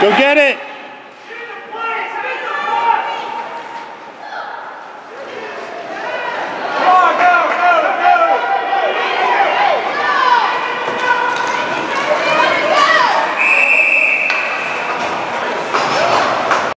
Go get it!